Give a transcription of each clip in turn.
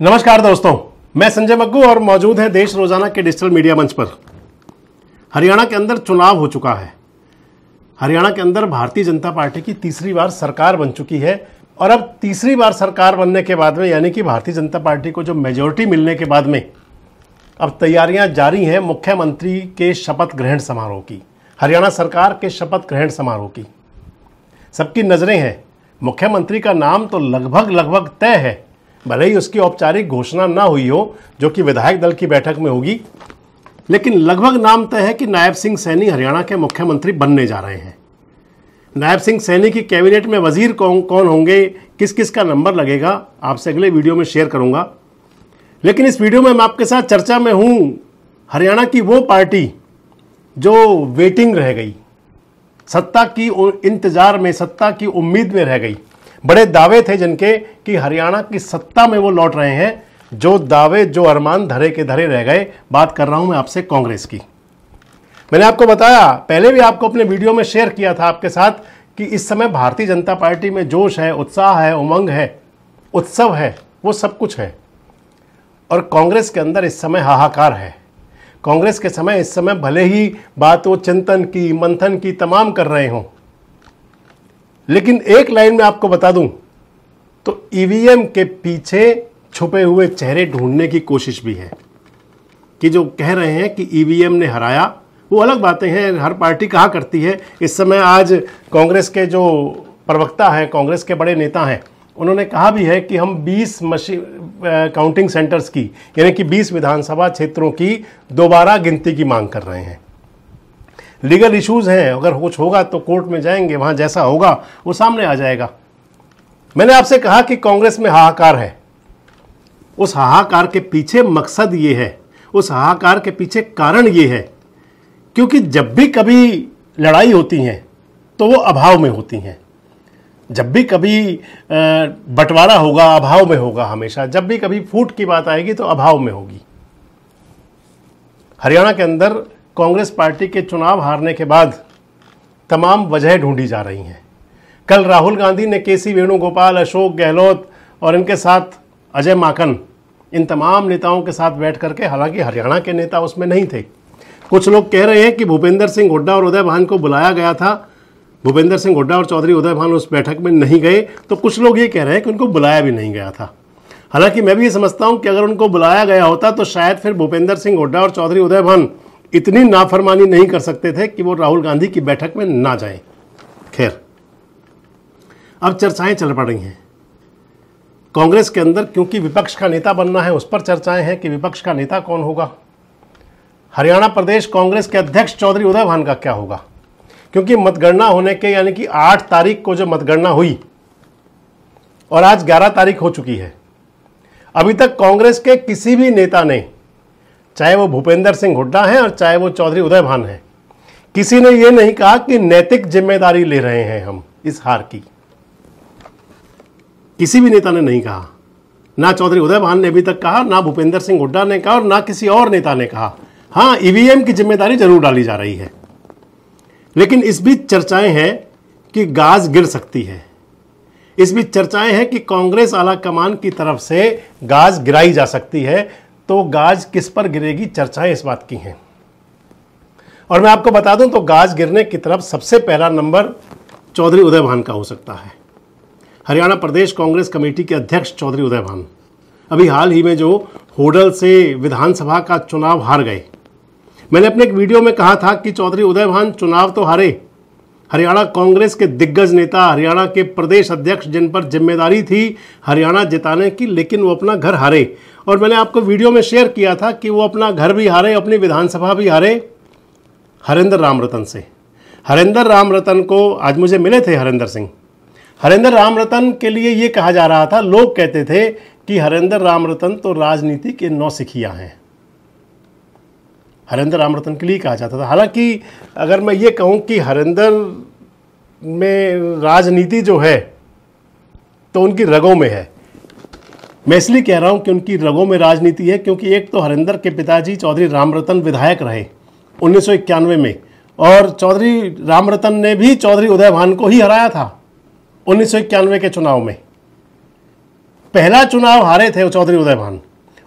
नमस्कार दोस्तों, मैं संजय मग्गू और मौजूद है देश रोज़ाना के डिजिटल मीडिया मंच पर। हरियाणा के अंदर चुनाव हो चुका है। हरियाणा के अंदर भारतीय जनता पार्टी की तीसरी बार सरकार बन चुकी है और अब तीसरी बार सरकार बनने के बाद में, यानी कि भारतीय जनता पार्टी को जो मेजोरिटी मिलने के बाद में, अब तैयारियाँ जारी हैं मुख्यमंत्री के शपथ ग्रहण समारोह की। हरियाणा सरकार के शपथ ग्रहण समारोह की। सबकी नज़रें हैं। मुख्यमंत्री का नाम तो लगभग लगभग तय है। भले ही उसकी औपचारिक घोषणा ना हुई हो, जो कि विधायक दल की बैठक में होगी, लेकिन लगभग नाम तय है कि नायब सिंह सैनी हरियाणा के मुख्यमंत्री बनने जा रहे हैं। नायब सिंह सैनी की कैबिनेट में वज़ीर कौन कौन होंगे किस किस का नंबर लगेगा, आपसे अगले वीडियो में शेयर करूँगा। लेकिन इस वीडियो में मैं आपके साथ चर्चा में हूँ, हरियाणा की वो पार्टी जो वेटिंग रह गई, सत्ता की इंतज़ार में, सत्ता की उम्मीद में रह गई। बड़े दावे थे जिनके कि हरियाणा की सत्ता में वो लौट रहे हैं। जो दावे, जो अरमान धरे के धरे रह गए। बात कर रहा हूँ मैं आपसे कांग्रेस की। मैंने आपको बताया, पहले भी आपको अपने वीडियो में शेयर किया था आपके साथ कि इस समय भारतीय जनता पार्टी में जोश है, उत्साह है, उमंग है, उत्सव है, वो सब कुछ है। और कांग्रेस के अंदर इस समय हाहाकार है। कांग्रेस के समय, इस समय भले ही बात वो चिंतन की, मंथन की तमाम कर रहे हों लेकिन एक लाइन में आपको बता दूँ तो ईवीएम के पीछे छुपे हुए चेहरे ढूँढने की कोशिश भी है। कि जो कह रहे हैं कि ईवीएम ने हराया, वो अलग बातें हैं, हर पार्टी कहा करती है। इस समय आज कांग्रेस के जो प्रवक्ता हैं, कांग्रेस के बड़े नेता हैं, उन्होंने कहा भी है कि हम 20 मशीन काउंटिंग सेंटर्स की, यानी कि 20 विधानसभा क्षेत्रों की दोबारा गिनती की मांग कर रहे हैं। लीगल इश्यूज़ हैं, अगर कुछ होगा तो कोर्ट में जाएँगे, वहाँ जैसा होगा, वो सामने आ जाएगा। मैंने आपसे कहा कि कांग्रेस में हाहाकार है। उस हाहाकार के पीछे मकसद ये है, उस हाहाकार के पीछे कारण ये है, क्योंकि जब भी कभी लड़ाई होती हैं तो वो अभाव में होती हैं। जब भी कभी बंटवारा होगा, अभाव में होगा हमेशा। जब भी कभी फूट की बात आएगी तो अभाव में होगी। हरियाणा के अंदर कांग्रेस पार्टी के चुनाव हारने के बाद तमाम वजह ढूंढी जा रही हैं। कल राहुल गांधी ने के सी वेणुगोपाल, अशोक गहलोत और इनके साथ अजय माकन, इन तमाम नेताओं के साथ बैठ करके, हालाँकि हरियाणा के नेता उसमें नहीं थे। कुछ लोग कह रहे हैं कि भूपेंद्र सिंह हुड्डा और उदय भान को बुलाया गया था। भूपेंद्र सिंह हुड्डा और चौधरी उदय भान उस बैठक में नहीं गए तो कुछ लोग ये कह रहे हैं कि उनको बुलाया भी नहीं गया था। हालाँकि मैं भी ये समझता हूँ कि अगर उनको बुलाया गया होता तो शायद फिर भूपेंद्र सिंह हुड्डा और चौधरी उदय भान इतनी नाफरमानी नहीं कर सकते थे कि वो राहुल गांधी की बैठक में ना जाए। खैर, अब चर्चाएँ चल पड़ रही हैं। कांग्रेस के अंदर क्योंकि विपक्ष का नेता बनना है, उस पर चर्चाएँ हैं कि विपक्ष का नेता कौन होगा। हरियाणा प्रदेश कांग्रेस के अध्यक्ष चौधरी उदय भान का क्या होगा? क्योंकि मतगणना होने के यानी कि आठ तारीख को जो मतगणना हुई, और आज ग्यारह तारीख हो चुकी है। अभी तक कांग्रेस के किसी भी नेता ने चाहे वो भूपेंद्र सिंह हुड्डा हैं और चाहे वो चौधरी उदय भान हैं। किसी ने यह नहीं कहा कि नैतिक ज़िम्मेदारी ले रहे हैं हम इस हार की। किसी भी नेता ने नहीं कहा। ना चौधरी उदय भान ने अभी तक कहा, ना भूपेंद्र सिंह हुड्डा ने कहा और ना किसी और नेता ने कहा। हाँ ईवीएम की ज़िम्मेदारी ज़रूर डाली जा रही है। लेकिन इस बीच चर्चाएँ हैं कि गाज गिर सकती है। इस बीच चर्चाएँ हैं कि कांग्रेस आला कमान की तरफ़ से गाज गिराई जा सकती है। तो गाज किस पर गिरेगी? चर्चाएँ इस बात की हैं। और मैं आपको बता दूँ तो गाज गिरने की तरफ़ सबसे पहला नंबर चौधरी उदय भान का हो सकता है। हरियाणा प्रदेश कांग्रेस कमेटी के अध्यक्ष चौधरी उदय भान। अभी हाल ही में जो होडल से विधानसभा का चुनाव हार गए। मैंने अपने एक वीडियो में कहा था कि चौधरी उदय भान चुनाव तो हारे हरियाणा कांग्रेस के दिग्गज नेता, हरियाणा के प्रदेश अध्यक्ष जिन पर ज़िम्मेदारी थी, हरियाणा जिताने की, लेकिन वो अपना घर हारे। और मैंने आपको वीडियो में शेयर किया था कि वो अपना घर भी हारे, अपनी विधानसभा भी हारे, हरेंद्र राम रतन से। हरेंद्र राम रतन को आज मुझे मिले थे हरेंद्र सिंह। हरेंद्र राम रतन के लिए ये कहा जा रहा था, लोग कहते थे कि हरेंद्र राम रतन तो राजनीति के नौ सिखिया हैं। हरेंद्र राम रतन के लिए कहा जाता था। हालाँकि अगर मैं ये कहूँ कि हरेंद्र में राजनीति जो है तो उनकी रगों में है। मैं इसलिए कह रहा हूँ कि उनकी रगों में राजनीति है, क्योंकि एक तो हरिंदर के पिताजी चौधरी रामरतन विधायक रहे उन्नीस सौ इक्यानवे में, और चौधरी रामरतन ने भी चौधरी उदय भान को ही हराया था उन्नीस सौ इक्यानवे के चुनाव में। पहला चुनाव हारे थे चौधरी उदय भान।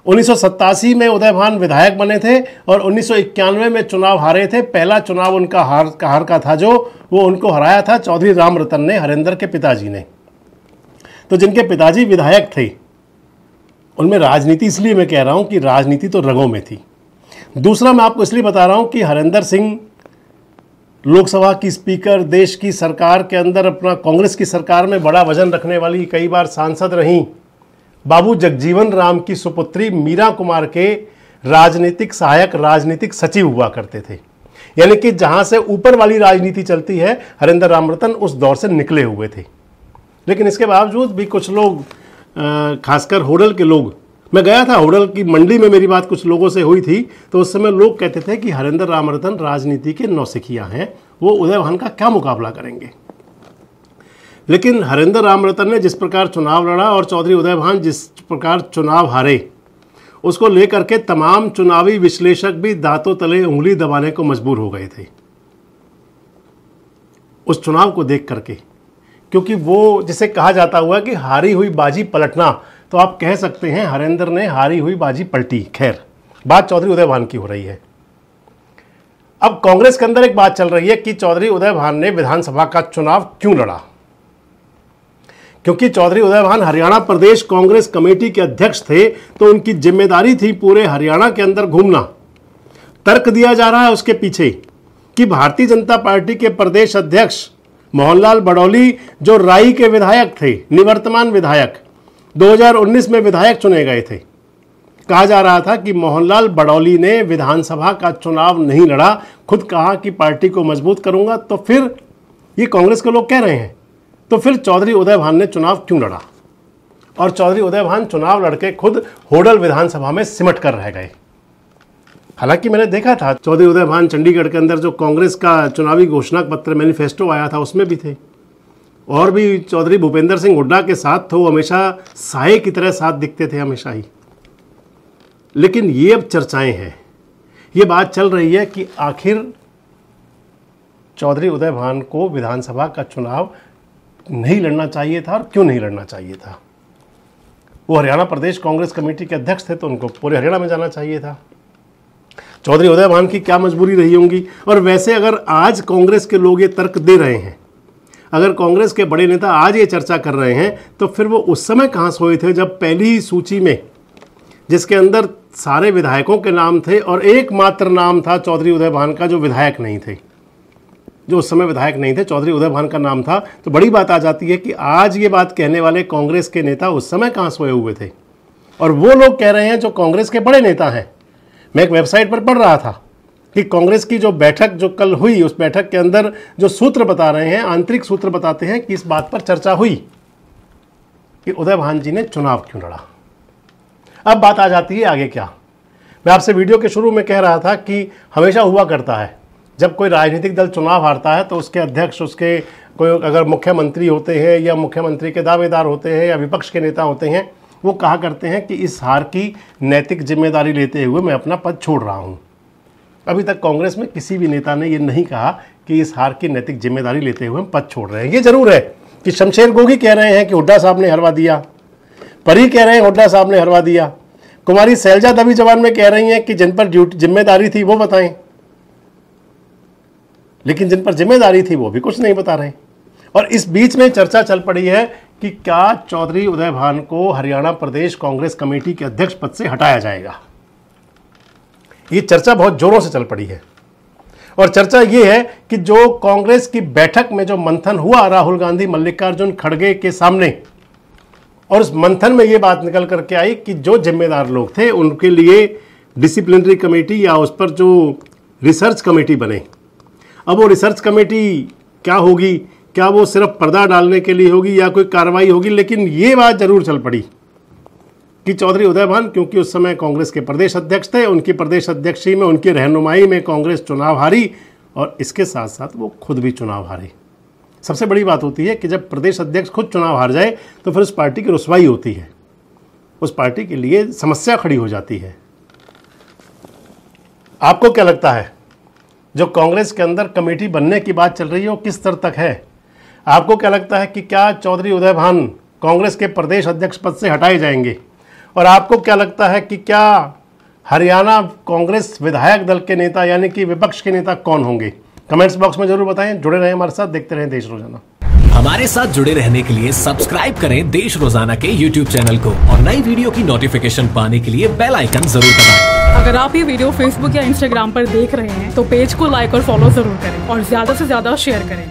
उन्नीस सौ सत्तासी में उदय भान विधायक बने थे और उन्नीस सौ इक्यानवे में चुनाव हारे थे। पहला चुनाव उनका हार हार का था जो, वो उनको हराया था चौधरी राम रतन ने, हरेंद्र के पिताजी ने। तो जिनके पिताजी विधायक थे, उनमें राजनीति इसलिए मैं कह रहा हूँ कि राजनीति तो रंगों में थी। दूसरा मैं आपको इसलिए बता रहा हूँ कि हरेंद्र सिंह लोकसभा की स्पीकर, देश की सरकार के अंदर अपना कांग्रेस की सरकार में बड़ा वज़न रखने वाली, कई बार सांसद रहीं। बाबू जगजीवन राम की सुपुत्री मीरा कुमार के राजनीतिक सहायक, राजनीतिक सचिव हुआ करते थे। यानी कि जहाँ से ऊपर वाली राजनीति चलती है, हरिंदर रामरतन उस दौर से निकले हुए थे। लेकिन इसके बावजूद भी कुछ लोग खासकर होडल के लोग, मैं गया था होडल की मंडी में, मेरी बात कुछ लोगों से हुई थी तो उस समय लोग कहते थे कि हरिंदर रामरतन राजनीति के नौसिखिया हैं, वो उदय भान का क्या मुकाबला करेंगे? लेकिन हरिंदर रामरतन ने जिस प्रकार चुनाव लड़ा और चौधरी उदय भान जिस प्रकार चुनाव हारे, उसको लेकर के तमाम चुनावी विश्लेषक भी दांतों तले उंगली दबाने को मजबूर हो गए थे। उस चुनाव को देख करके, क्योंकि वो, जिसे कहा जाता हुआ कि हारी हुई बाजी पलटना तो आप कह सकते हैं हरेंद्र ने हारी हुई बाजी पलटी। खैर, बात चौधरी उदय भान की हो रही है। अब कांग्रेस के अंदर एक बात चल रही है कि चौधरी उदय भान ने विधानसभा का चुनाव क्यों लड़ा? क्योंकि चौधरी उदय भान हरियाणा प्रदेश कांग्रेस कमेटी के अध्यक्ष थे तो उनकी ज़िम्मेदारी थी पूरे हरियाणा के अंदर घूमना। तर्क दिया जा रहा है उसके पीछे कि भारतीय जनता पार्टी के प्रदेश अध्यक्ष मोहनलाल बडौली, जो राई के विधायक थे, निवर्तमान विधायक 2019 में विधायक चुने गए थे। कहा जा रहा था कि मोहनलाल बडौली ने विधानसभा का चुनाव नहीं लड़ा, खुद कहा कि पार्टी को मज़बूत करूँगा तो फिर ये कांग्रेस के लोग कह रहे हैं। तो फिर चौधरी उदय भान ने चुनाव क्यों लड़ा? और चौधरी उदय भान चुनाव लड़के खुद होडल विधानसभा में सिमट कर रह गए। हालाँकि मैंने देखा था, चौधरी उदय भान चंडीगढ़ के अंदर जो कांग्रेस का चुनावी घोषणा पत्र मैनिफेस्टो आया था, उसमें भी थे। और भी चौधरी भूपेंद्र सिंह हुड्डा के साथ तो हमेशा साय की तरह साथ दिखते थे, हमेशा ही। लेकिन ये अब चर्चाएँ हैं। ये बात चल रही है कि आखिर चौधरी उदय भान को विधानसभा का चुनाव नहीं लड़ना चाहिए था और क्यों नहीं लड़ना चाहिए था? वो हरियाणा प्रदेश कांग्रेस कमेटी के अध्यक्ष थे तो उनको पूरे हरियाणा में जाना चाहिए था। चौधरी उदय भान की क्या मजबूरी रही होंगी? और वैसे अगर आज कांग्रेस के लोग ये तर्क दे रहे हैं, अगर कांग्रेस के बड़े नेता आज ये चर्चा कर रहे हैं तो फिर वो उस समय कहाँ सोए थे, जब पहली ही सूची में, जिसके अंदर सारे विधायकों के नाम थे और एकमात्र नाम था चौधरी उदय भान का, जो विधायक नहीं थे। जो उस समय विधायक नहीं थे, चौधरी उदय भान का नाम था। तो बड़ी बात आ जाती है कि आज ये बात कहने वाले कांग्रेस के नेता उस समय कहाँ सोए हुए थे? और वो लोग कह रहे हैं जो कांग्रेस के बड़े नेता हैं। मैं एक वेबसाइट पर पढ़ रहा था कि कांग्रेस की जो बैठक जो कल हुई, उस बैठक के अंदर जो सूत्र बता रहे हैं, आंतरिक सूत्र बताते हैं कि इस बात पर चर्चा हुई कि उदय भान जी ने चुनाव क्यों लड़ा। अब बात आ जाती है आगे क्या। मैं आपसे वीडियो के शुरू में कह रहा था कि हमेशा हुआ करता है। जब कोई राजनीतिक दल चुनाव हारता है तो उसके अध्यक्ष, उसके कोई अगर मुख्यमंत्री होते हैं या मुख्यमंत्री के दावेदार होते हैं या विपक्ष के नेता होते हैं, वो कहा करते हैं कि इस हार की नैतिक ज़िम्मेदारी लेते हुए मैं अपना पद छोड़ रहा हूँ। अभी तक कांग्रेस में किसी भी नेता ने ये नहीं कहा कि इस हार की नैतिक ज़िम्मेदारी लेते हुए हम पद छोड़ रहे हैं। ये ज़रूर है कि शमशेर गोगी कह रहे हैं कि हुड्डा साहब ने हरवा दिया, परी कह रहे हैं हुड्डा साहब ने हरवा दिया, कुमारी सैलजा दबी जवान में कह रही हैं कि जिन पर ड्यूटी, ज़िम्मेदारी थी वो बताएँ। लेकिन जिन पर ज़िम्मेदारी थी वो भी कुछ नहीं बता रहे। और इस बीच में चर्चा चल पड़ी है कि क्या चौधरी उदय भान को हरियाणा प्रदेश कांग्रेस कमेटी के अध्यक्ष पद से हटाया जाएगा। ये चर्चा बहुत जोरों से चल पड़ी है। और चर्चा ये है कि जो कांग्रेस की बैठक में जो मंथन हुआ राहुल गांधी, मल्लिकार्जुन खड़गे के सामने, और उस मंथन में ये बात निकल करके आई कि जो जिम्मेदार लोग थे, उनके लिए डिसिप्लिनरी कमेटी या उस पर जो रिसर्च कमेटी बने अब वो रिसर्च कमेटी क्या होगी? क्या वो सिर्फ़ पर्दा डालने के लिए होगी या कोई कार्रवाई होगी? लेकिन ये बात ज़रूर चल पड़ी कि चौधरी उदय भान क्योंकि उस समय कांग्रेस के प्रदेश अध्यक्ष थे, उनकी प्रदेश अध्यक्षी में, उनकी रहनुमाई में कांग्रेस चुनाव हारी और इसके साथ साथ वो खुद भी चुनाव हारे। सबसे बड़ी बात होती है कि जब प्रदेश अध्यक्ष खुद चुनाव हार जाए तो फिर उस पार्टी की रसवाई होती है। उस पार्टी के लिए समस्या खड़ी हो जाती है। आपको क्या लगता है? जो कांग्रेस के अंदर कमेटी बनने की बात चल रही है, वो किस स्तर तक है? आपको क्या लगता है कि क्या चौधरी उदय भान कांग्रेस के प्रदेश अध्यक्ष पद से हटाए जाएँगे? और आपको क्या लगता है कि क्या हरियाणा कांग्रेस विधायक दल के नेता, यानी कि विपक्ष के नेता कौन होंगे? कमेंट्स बॉक्स में ज़रूर बताएँ। जुड़े रहें हमारे साथ, देखते रहें देश रोज़ाना। हमारे साथ जुड़े रहने के लिए सब्सक्राइब करें देश रोज़ाना के यूट्यूब चैनल को और नई वीडियो की नोटिफिकेशन पाने के लिए बेल आइकन ज़रूर दबाएँ। अगर आप ये वीडियो फेसबुक या इंस्टाग्राम पर देख रहे हैं तो पेज को लाइक और फॉलो ज़रूर करें और ज़्यादा से ज़्यादा शेयर करें